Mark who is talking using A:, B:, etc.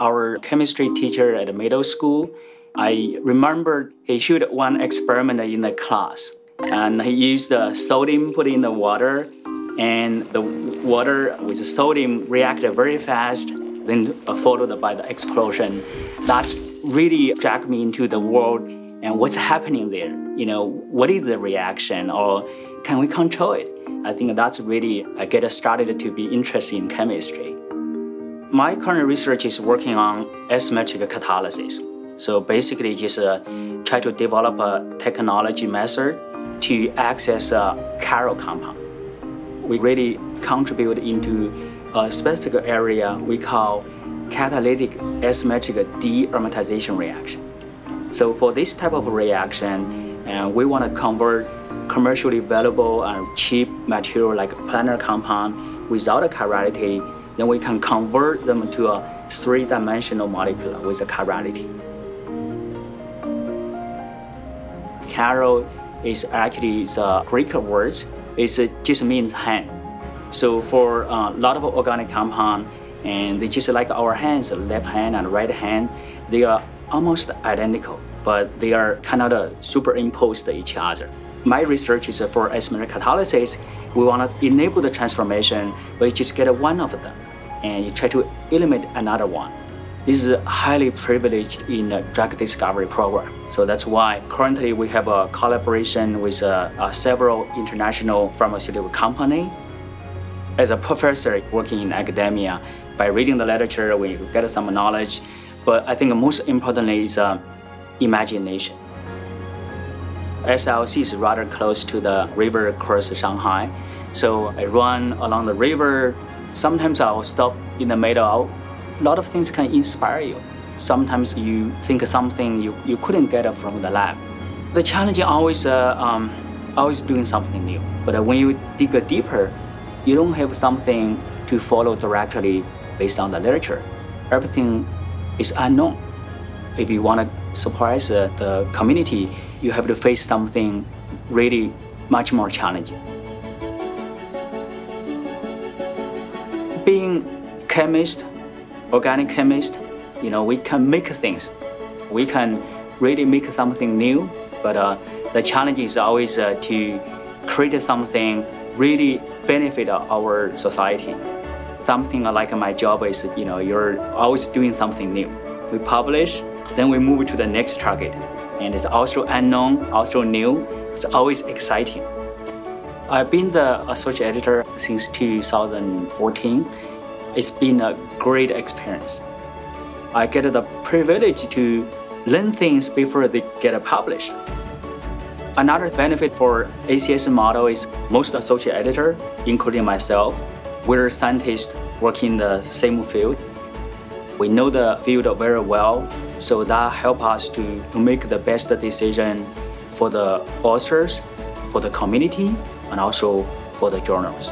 A: Our chemistry teacher at the middle school, I remember he showed one experiment in the class. And he used the sodium put in the water, and the water with the sodium reacted very fast, then followed by the explosion. That's really dragged me into the world and what's happening there. You know, what is the reaction, or can we control it? I think that's really I get started to be interested in chemistry. My current research is working on asymmetric catalysis. So basically, just uh, try to develop a technology method to access a chiral compound. We really contribute into a specific area we call catalytic asymmetric de-aromatization reaction. So for this type of reaction, uh, we want to convert commercially available and cheap material like planar compound without a chirality, then we can convert them to a three-dimensional molecule with a chirality. Chiral is actually the Greek word. It just means hand. So for a lot of organic compound, and they just like our hands, left hand and right hand, they are almost identical, but they are kind of superimposed to each other. My research is for asymmetric catalysis. We want to enable the transformation, but you just get one of them, and you try to eliminate another one. This is highly privileged in the drug discovery program. So that's why currently we have a collaboration with uh, uh, several international pharmaceutical company. As a professor working in academia, by reading the literature, we get some knowledge. But I think most importantly is uh, imagination. SIOC is rather close to the river across Shanghai. So I run along the river. Sometimes I'll stop in the middle. A lot of things can inspire you. Sometimes you think something you, you couldn't get from the lab. The challenge is always, uh, um, always doing something new. But when you dig deeper, you don't have something to follow directly based on the literature. Everything is unknown. If you want to surprise uh, the community, you have to face something really much more challenging. Being chemist, organic chemist, you know, we can make things. We can really make something new, but uh, the challenge is always uh, to create something really benefit our society. Something like my job is, you know, you're always doing something new. We publish, then we move to the next target. And it's also unknown, also new. It's always exciting. I've been the associate editor since 2014. It's been a great experience. I get the privilege to learn things before they get published. Another benefit for ACS model is most associate editor, including myself, we're scientists working in the same field. We know the field very well, so that helps us to, to make the best decision for the authors, for the community, and also for the journals.